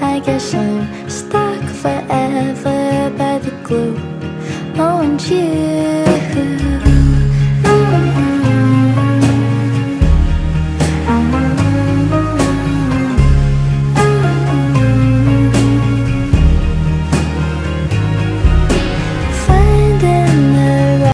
I guess I'm stuck forever by the glue. Oh, and you mm-hmm.